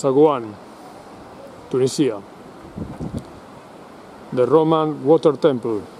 Saguan, Tunisia. The Roman Water Temple.